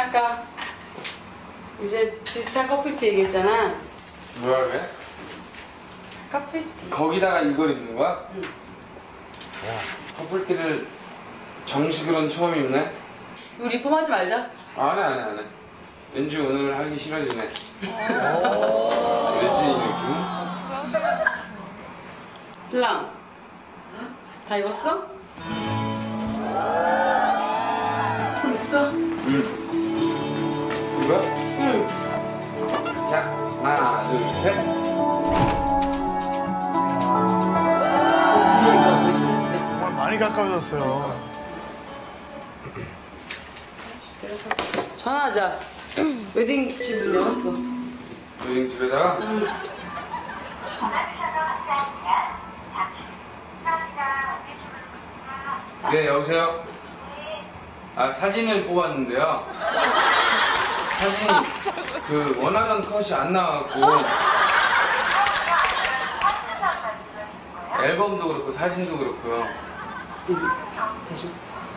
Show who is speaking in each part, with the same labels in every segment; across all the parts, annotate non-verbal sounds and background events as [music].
Speaker 1: 아까 이제 비슷한 커플티 얘기했잖아.
Speaker 2: 뭐야 왜?
Speaker 1: 커플티.
Speaker 2: 거기다가 이걸 입는 거야?
Speaker 1: 응.
Speaker 2: 커플티를 정식으로는 처음 입네?
Speaker 1: 이거 리폼하지 말자.
Speaker 2: 안해 안해 안해 왠지 오늘 하기 싫어지네 왜지 이 느낌?
Speaker 1: 신랑. 다 입었어? 풀 있어?
Speaker 2: 응
Speaker 3: 가까워졌어요.
Speaker 1: 전화하자. 웨딩 집은 열었어.
Speaker 2: 웨딩 집에다가 네 여보세요? 아 사진을 뽑았는데요 사진이 그 원하던 컷이 안 나왔고 앨범도 그렇고 사진도 그렇고요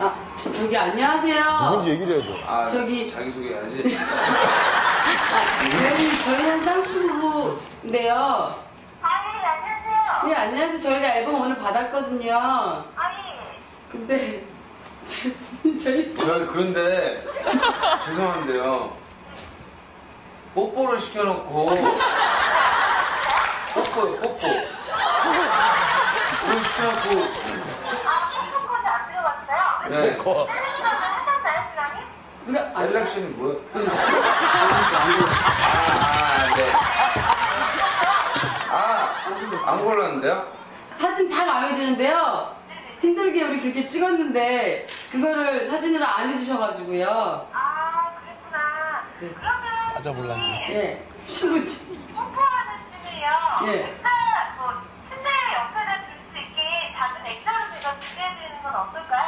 Speaker 1: 아, 저, 저기 안녕하세요.
Speaker 3: 누군지 얘기를 해야죠.
Speaker 2: 아
Speaker 1: 저기-
Speaker 2: 자기소개해야지 [laughs]
Speaker 1: 아, 저희, 저희는 쌍추부부인데요.
Speaker 4: 아니, 안녕하세요.
Speaker 1: 네, 안녕하세요. 저희가 앨범 오늘 받았거든요.
Speaker 4: 아니,
Speaker 1: 근데, [laughs] 저희,
Speaker 2: 저 그런데 죄송한데요 뽀뽀를 시켜놓고 뽀뽀요 뽀뽀 그걸 시켜놓고
Speaker 4: 콩코드 안 들어갔어요?
Speaker 2: 네.
Speaker 4: 셀렉션은 하셨나요, 신랑님?
Speaker 2: 그러니까 셀렉션이 뭐야? 아, 네. 아, 안 골랐는데요?
Speaker 1: 사진 다 마음에 드는데요. 힘들게 우리 그렇게 찍었는데, 그거를 사진으로 안 해주셔가지고요.
Speaker 4: 아, 그랬구나.
Speaker 1: 네.
Speaker 4: 그러면
Speaker 3: 맞아 몰랐네.
Speaker 1: 예. 신부티.
Speaker 4: 콩코하는 춤을요.
Speaker 1: 예.
Speaker 4: 일단 뭐 침대 옆에다 둘 수 있게 작은 액자로 제가 준비해드리는 건 어떨까요?
Speaker 3: 오.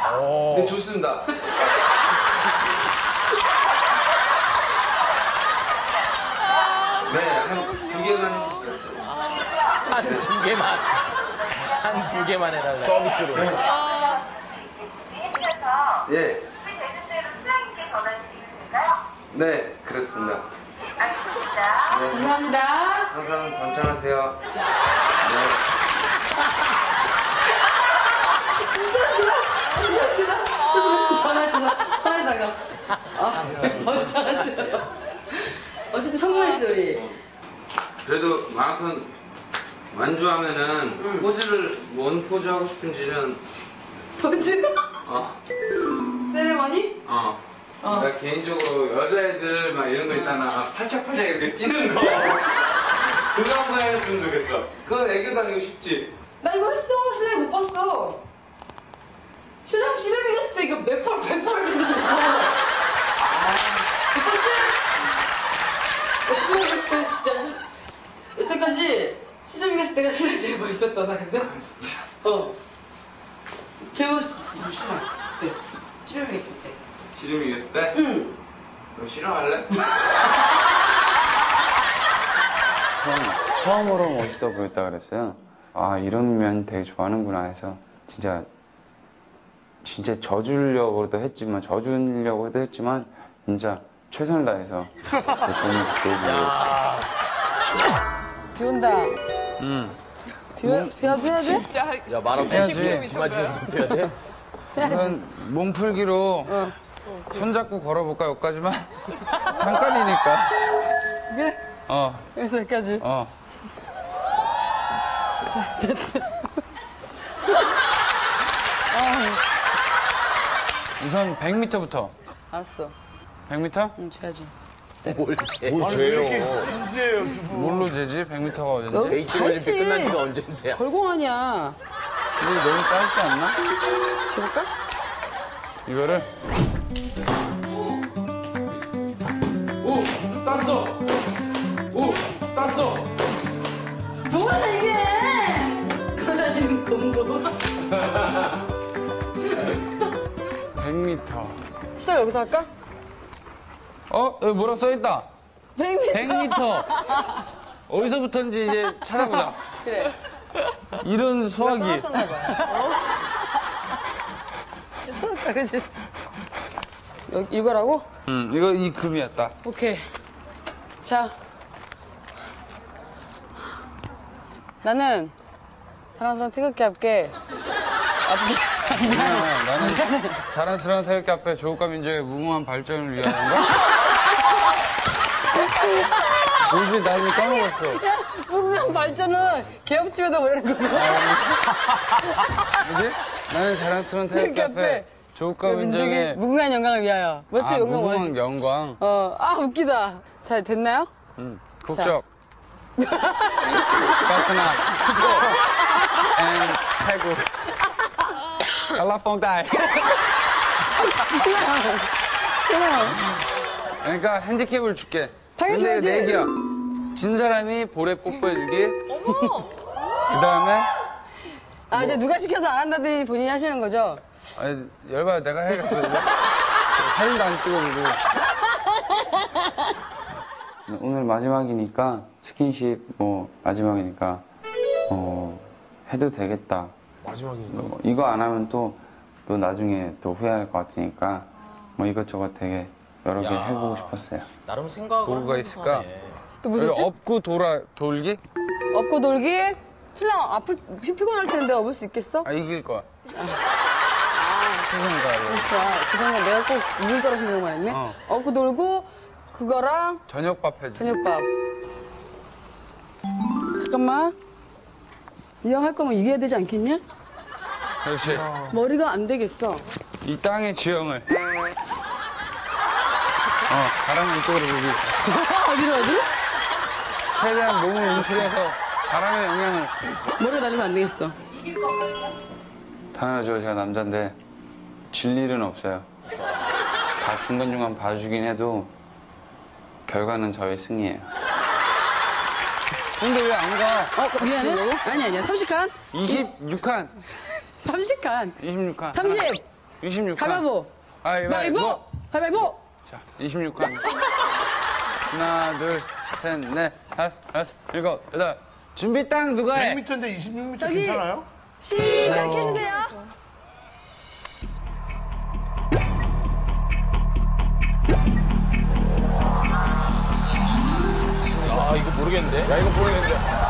Speaker 2: 네, 좋습니다. 네, 한 두 개만 해주세요.
Speaker 5: 한두 개만 한 두 개만 해달라 서비스로
Speaker 4: 준비해주셔서
Speaker 2: 예,
Speaker 4: 대로?
Speaker 2: 네, 그렇습니다.
Speaker 4: 알겠습니다.
Speaker 2: 네,
Speaker 1: 감사합니다.
Speaker 2: 항상 번창하세요. 네.
Speaker 1: 진짜 웃기다. 진짜 웃기다. 전화해서 화에다가. 아, 번창하세요. 어쨌든 성공했어, 우리.
Speaker 2: 그래도 마라톤 완주하면은 포즈를 뭔 포즈 하고 싶은지는
Speaker 1: 뭐지?
Speaker 2: 어,
Speaker 1: 세레머니?
Speaker 2: 어.
Speaker 1: 어.
Speaker 2: 나 개인적으로 여자애들 막 이런 거 있잖아 팔짝팔짝 이렇게 뛰는 거 그거 한번 했으면 좋겠어 그건 애교 다니고 쉽지
Speaker 1: 나 이거 했어. 신랑이 못 봤어. 신랑 갔을 때 이거 몇 번, 백 번을 해서 봤지? 나 신랑이 갔을 때 진짜 실, 여태까지 시점이 갔을 때가 신랑이 제일 멋있었다, 나 근데.
Speaker 2: 진짜
Speaker 1: 어. 제일 신랑. 그때. 실험이 갔을 때.
Speaker 2: 지름이 있을 때?
Speaker 1: 응.
Speaker 2: 너 싫어할래?
Speaker 6: 처음, 처음으로 멋있어 보였다 그랬어요. 아 이런 면 되게 좋아하는구나 해서 진짜 진짜 져주려고도 했지만 져주려고도 했지만 진짜 최선을 다해서 더 좋은 모습 보여주려고
Speaker 1: 비 온다. 응. 비, 와- 비 와도 해야 돼?
Speaker 5: 야 마라톤
Speaker 6: 해야지.
Speaker 5: 비 맞으면 좀 돼야 돼?
Speaker 6: 이건 몸풀기로 손잡고 걸어볼까 여기까지만 잠깐이니까
Speaker 1: 그래.
Speaker 6: 어
Speaker 1: 여기서 여기까지.
Speaker 6: 어. 우선 100m부터.
Speaker 1: 알았어.
Speaker 6: 100m?
Speaker 1: 응, 줘야지.
Speaker 5: 뭘 재?
Speaker 3: 뭘 죄요? 진지해요 두 분.
Speaker 6: 뭘로 재지? 100m가 어딘지?
Speaker 1: 너-
Speaker 5: H 올림픽. 끝난 지가 언젠데?
Speaker 1: 걸공하냐.
Speaker 6: 이거 너무 짧지 않나?
Speaker 1: 재볼까?
Speaker 6: 이거를
Speaker 2: 오! 땄어! 오! 땄어!
Speaker 1: 뭐야 이게? 걸어다니는 공부. [laughs]
Speaker 6: 100m.
Speaker 1: 시작 여기서 할까?
Speaker 6: 어? 여기 뭐라 써있다.
Speaker 1: 100m.
Speaker 6: 100m. 어디서부터인지 이제 찾아보자. [laughs]
Speaker 1: 그래.
Speaker 6: 이런 수학이.
Speaker 1: 써놨었나 봐. 어? [laughs] 써놨다 그지? 여기 이거라고?
Speaker 2: 응, 이거 이 금이었다.
Speaker 1: 오케이. 자. 나는 사랑스러운 태극기 앞에 앞에
Speaker 2: 나는 자랑스러운 태극기 앞에 조국과 민족의 무궁한 발전을 위하여인가? 뭐지? 나 이거 까먹었어.
Speaker 1: 무궁한 발전은 개업집에도 모르는 거죠.
Speaker 2: 뭐지? 나는 자랑스러운 태극기
Speaker 1: 앞에
Speaker 2: 조국과 민족의
Speaker 1: 무궁한 영광을 위하여. 맞지?
Speaker 2: 아,
Speaker 1: 영광
Speaker 2: 무궁한
Speaker 1: 뭐지?
Speaker 2: 영광.
Speaker 1: 어, 아 웃기다. 잘 됐나요?
Speaker 2: 응. 국적. 베트남. 앤 태국. 알라퐁다이.
Speaker 1: 그냥
Speaker 2: 그러니까 핸디캡을 줄게.
Speaker 1: 당연히
Speaker 2: 근데
Speaker 1: 줘야지.
Speaker 2: 내기야. 진 사람이 볼에 뽀뽀해주기. 그 다음에
Speaker 1: 아 이제 누가 시켜서 안 한다더니 본인이 하시는 거죠?
Speaker 2: 아니, 열받아 내가 해야겠어. 이거. 사진도 안 찍어주고. 오늘 마지막이니까 스킨십 뭐 마지막이니까 어 해도 되겠다.
Speaker 3: 마지막이니까.
Speaker 2: 뭐 이거 안 하면 또 또 나중에 또 후회할 것 같으니까 뭐 이것저것 되게 여러 개
Speaker 5: 야.
Speaker 2: 해보고 싶었어요.
Speaker 5: 나름 생각을
Speaker 2: 도구가
Speaker 5: 하면서
Speaker 2: 있을까?
Speaker 5: 사네.
Speaker 1: 또 무섭지?
Speaker 2: 업고 돌아 돌기?
Speaker 1: 업고 돌기? 신랑 아플 피곤할 텐데 업을 수 있겠어?
Speaker 2: 아 이길 거야. 최선을 다하려.
Speaker 1: 자, 그동안 내가 꼭 이길 거라 생각만 했네.
Speaker 2: 어.
Speaker 1: 업고 돌고 그거랑
Speaker 2: 저녁밥 해줘.
Speaker 1: 저녁밥. 잠깐만. 이형할 거면 이겨야 되지 않겠냐?
Speaker 2: 그렇지.
Speaker 1: 머리가 안 되겠어.
Speaker 2: 이 땅의 지형을. 어, 바람을 이쪽으로 불기. [laughs]
Speaker 1: 어디로 어디?
Speaker 2: 최대한 몸을 움츠려서 바람의 영향을.
Speaker 1: 머리가 날려서 안 되겠어.
Speaker 2: 당연하죠. 제가 남자인데 질 일은 없어요. 다 중간중간 봐주긴 해도 결과는 저의 승리예요. 근데 왜 안 가?
Speaker 1: 어, 미안해. 아니, 아니야. 30칸?
Speaker 2: 26칸.
Speaker 1: 30칸.
Speaker 2: 26칸.
Speaker 1: 30.
Speaker 2: 26칸.
Speaker 1: 가위바위보.
Speaker 2: 가위바위보.
Speaker 1: 가위바위보. 가위바위보.
Speaker 2: 자, 26칸. 하나, 둘, 셋, 넷, 다섯, 여섯, 일곱, 여덟. 준비 땅 누가 해?
Speaker 3: 100m인데 26m
Speaker 1: 저기-
Speaker 3: 괜찮아요?
Speaker 1: 시작해주세요.
Speaker 5: 아 이거 모르겠는데? 야 이거 모르겠는데.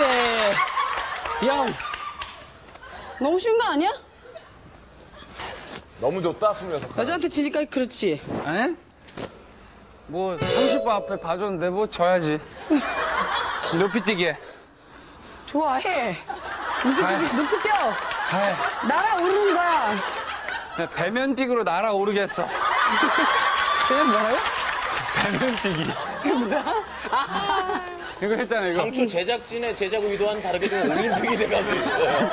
Speaker 1: 1대 0. 너무 쉬운 거 아니야?
Speaker 5: 너무 좋다 26.
Speaker 1: 여자한테 지니까 그렇지.
Speaker 2: 에? 뭐 30번 앞에 봐줬는데 뭐 져야지. 높이 뛰기.
Speaker 1: 좋아해. 높이,
Speaker 2: 아이.
Speaker 1: 뛰기, 높이 뛰어.
Speaker 2: 해.
Speaker 1: 날아오르는 거야.
Speaker 2: 내 배면 뛰기로 날아오르겠어.
Speaker 1: 그게 뭐라고?
Speaker 2: 배면 뛰기. [laughs] [laughs] 이거 했잖아 이거.
Speaker 5: 당초 제작진의 제작 의도와는 다르게 좀 올림픽이 돼가고 있어요.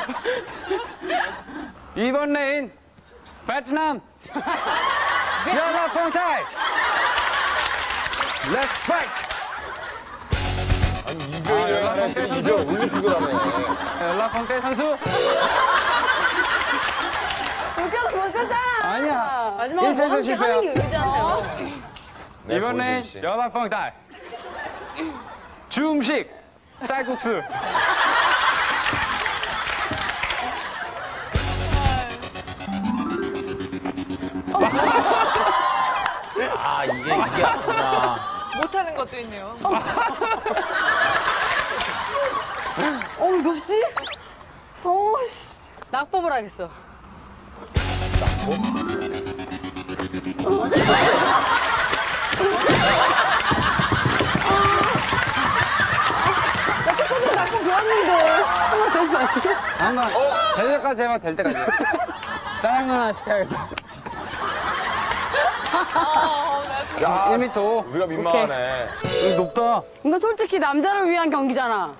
Speaker 5: [laughs]
Speaker 2: 이번 레인 베트남 [laughs] 연합 봉탈 Let's fight
Speaker 5: 아니 이별 여행하는 애들이 이제 올림픽을 하네.
Speaker 2: 연합 봉탈 선수
Speaker 1: 웃겨서 못 쳤잖아.
Speaker 2: 아니야
Speaker 1: 마지막으로 뭐 함께
Speaker 2: 실패야.
Speaker 1: 하는 게 의지한테요.
Speaker 5: 네,
Speaker 2: 이번 레인
Speaker 5: 보여주시.
Speaker 2: 봉탈 주음식 쌀국수
Speaker 5: 아 이게 이게 아구나.
Speaker 7: 못하는 것도 있네요.
Speaker 1: 어, 높지? 어, 씨. 낙법을 하겠어. 나 조금 낙법 배웠는데. 한번 될수 없지?
Speaker 2: 한번 될 때까지 해봐 될 때까지 짜장면 하나 시켜야겠다
Speaker 4: 야,
Speaker 2: 1m 5.
Speaker 4: 우리가 민망하네.
Speaker 2: 높다.
Speaker 1: 이거 솔직히 남자를 위한 경기잖아.